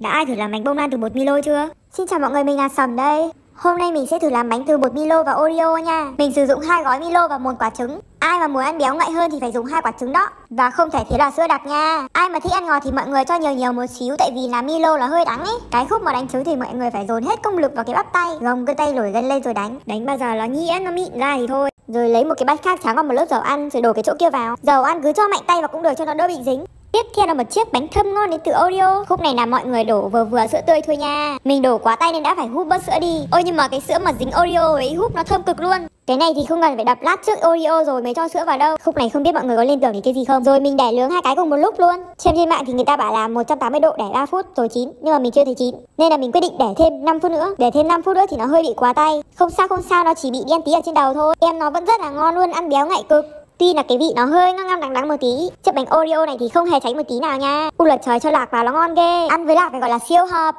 Đã ai thử làm bánh bông lan từ bột Milo chưa? Xin chào mọi người, mình là Sầm đây. Hôm nay mình sẽ thử làm bánh từ bột Milo và Oreo nha. Mình sử dụng hai gói Milo và một quả trứng. Ai mà muốn ăn béo ngậy hơn thì phải dùng hai quả trứng đó. Và không thể thiếu là sữa đặc nha. Ai mà thích ăn ngọt thì mọi người cho nhiều nhiều một xíu tại vì là Milo là hơi đắng ấy. Cái khúc mà đánh trứng thì mọi người phải dồn hết công lực vào cái bắp tay, gồng cái tay nổi gân lên rồi đánh. Đánh bao giờ nó nhuyễn nó mịn ra thì thôi. Rồi lấy một cái bát khác tráng vào một lớp dầu ăn rồi đổ cái chỗ kia vào. Dầu ăn cứ cho mạnh tay vào cũng được cho nó đỡ bị dính. Tiếp theo là một chiếc bánh thơm ngon đến từ Oreo. Khúc này là mọi người đổ vừa vừa sữa tươi thôi nha. Mình đổ quá tay nên đã phải hút bớt sữa đi. Ôi, nhưng mà cái sữa mà dính Oreo ấy, hút nó thơm cực luôn. Cái này thì không cần phải đập lát trước Oreo rồi mới cho sữa vào đâu. Khúc này không biết mọi người có liên tưởng đến cái gì không? Rồi mình để nướng hai cái cùng một lúc luôn. Xem trên mạng thì người ta bảo là 180 độ để 3 phút, rồi chín, Nhưng mà mình chưa thấy chín. Nên là mình quyết định để thêm 5 phút nữa. Để thêm 5 phút nữa thì nó hơi bị quá tay. Không sao không sao, nó chỉ bị đen tí ở trên đầu thôi. Em nó vẫn rất là ngon luôn, ăn béo ngậy cực. Tuy là cái vị nó hơi ngang ngang đắng đắng một tí. Chiếc bánh Oreo này thì không hề tránh một tí nào nha. U lật trời cho lạc vào, nó ngon ghê. Ăn với lạc phải gọi là siêu hợp.